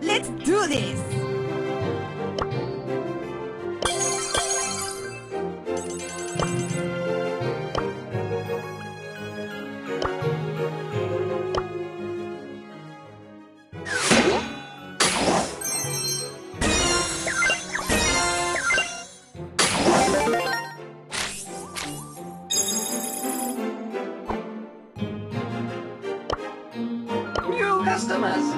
Let's do this! New customers.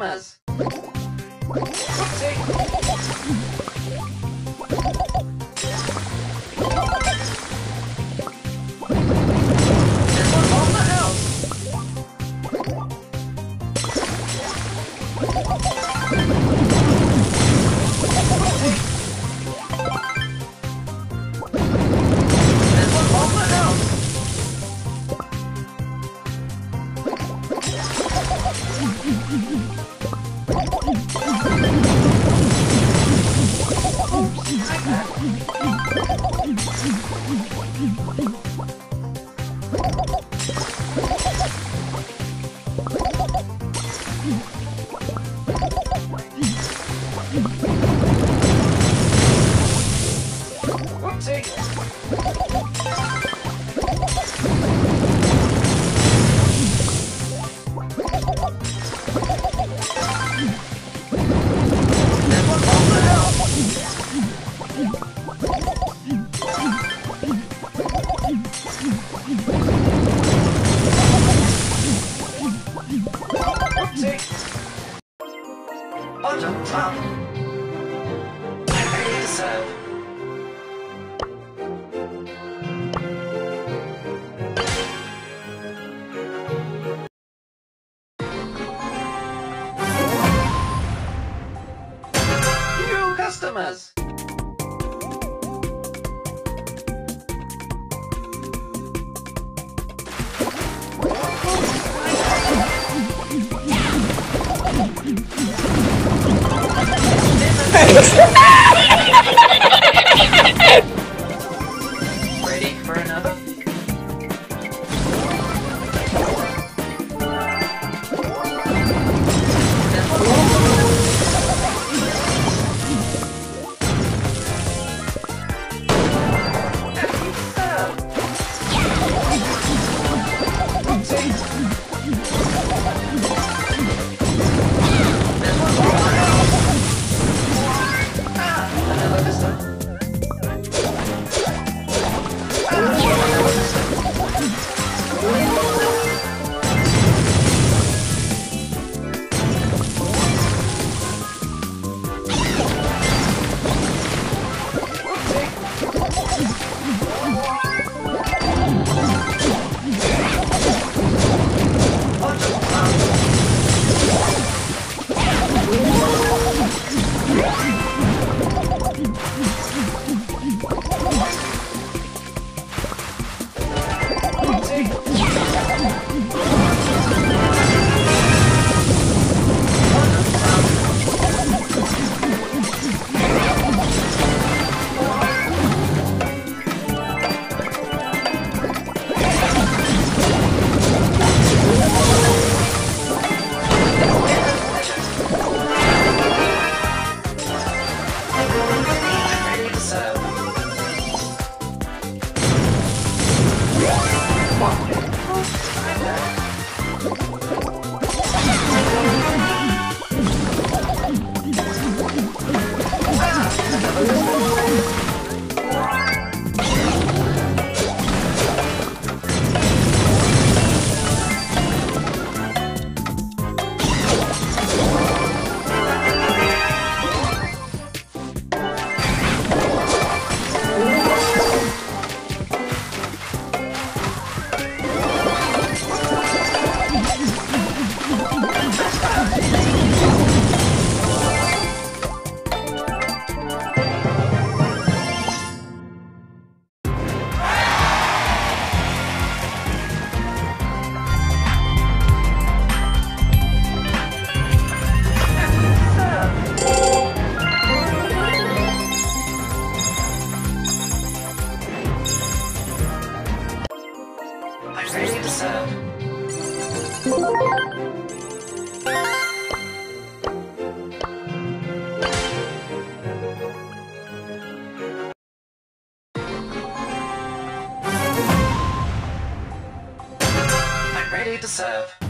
Customers. Oopsie. Let's go. Customers. Ready Yeah. Yeah. Ready to serve. ready to serve.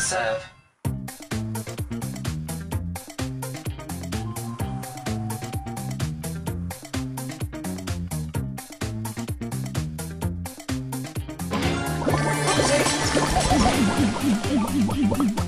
to serve. It's